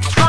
big